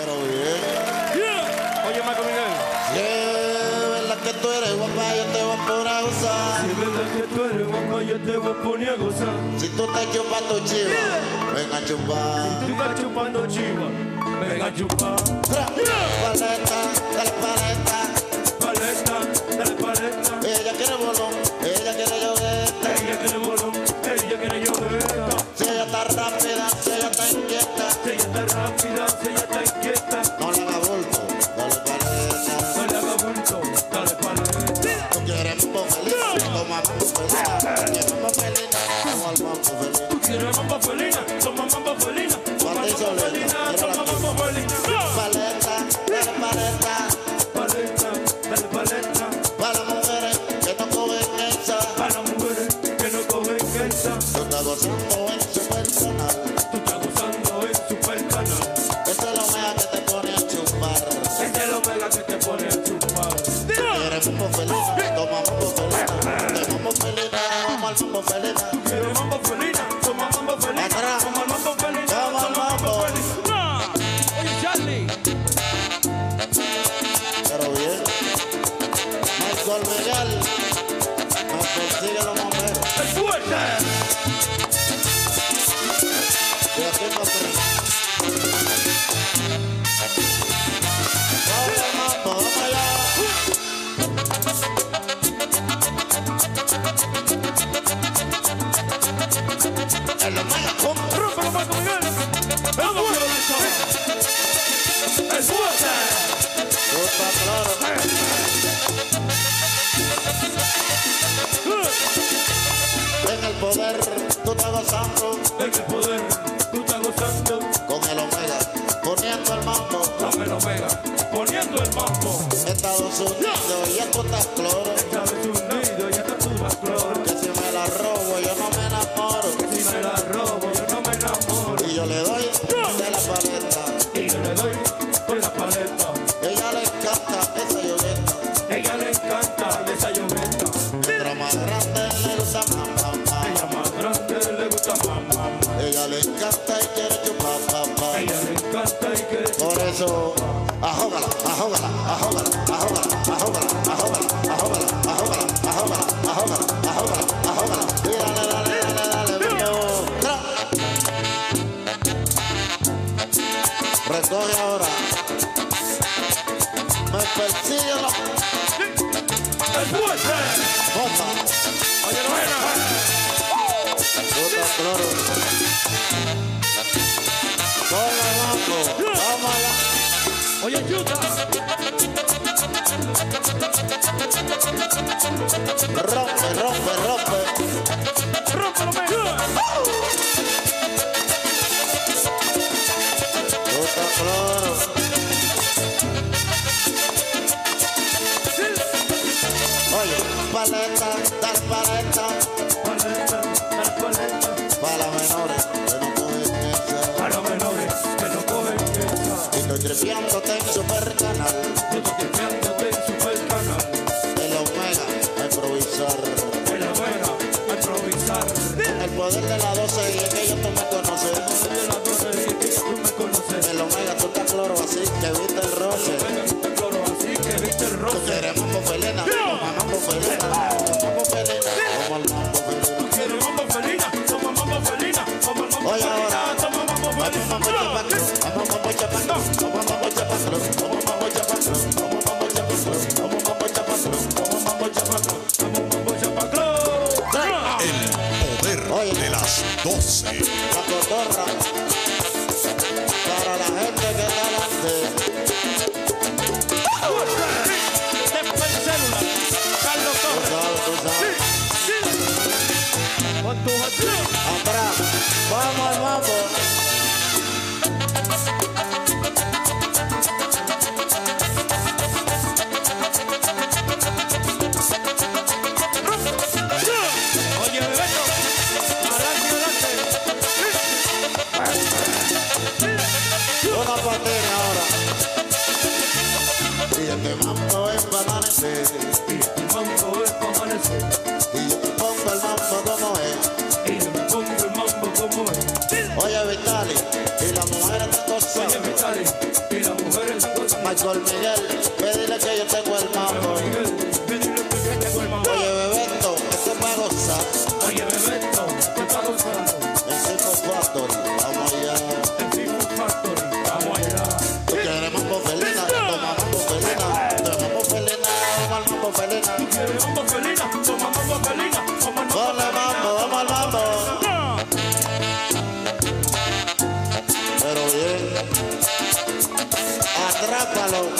Pero bien. Oye, Marco Miguel. Si es verdad que tú eres guapa, yo te voy a poner a gozar. Si verdad que tú eres guapa, yo te voy a poner a gozar. Si tú estás chupando chiva, ven a chupar. Tú estás chupando chiva. Venga a chupar. Tra, Paleta, dale paleta. Paleta, dale paleta. Cogen esa. Tú estás gozando en su personal. Tú estás gozando en super canal. Esta es la omega que te pone a chupar. Este es el omega que te pone a chupar. Quieres mambo feliz, toma mambo feliz. De mambo feliz, vamos al mambo feliz. Quiero mambo felina, toma mambo felina. Toma mambo felina, right. Eso, ajógala, ajógala, ajógala, ajógala, ajógala, ajógala, ajógala, ajógala, ajógala, ajógala, ajógala, ajógala. Recoge ahora. Me persigue la ¡El fuerte! bota. Oye, Lorena. Puta cloro. Oye, Judas. Rompe, rompe, rompe. Rompe, rompe. Oye, paleta, trepeándote en super canal. Yo estoy tripeándote en super canal. El omega, a improvisar. En la Omega, a improvisar. El poder de la 12 y es que ellos tú me conoces. De la torre y que tú me conoces. El omega, tú estás cloro así que viste el roce. Venga, que te cloro así que viste el Tú roce. quieres mambo felina, de las 12. La cotorra para la gente que está delante. Este mambo es para amanecer. Y tu mambo es pa' amanecer. Y yo te pongo el mambo como es. Y yo me pongo el mambo como es. Oye, Vitali, y las mujeres te Oye, gozan. Vitali, y la Michael Miguel, pedirle que bailando felina, tomando papelina, vamos al mambo. Pero bien, atrápalo.